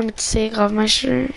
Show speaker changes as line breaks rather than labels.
un petit gravement cheveux.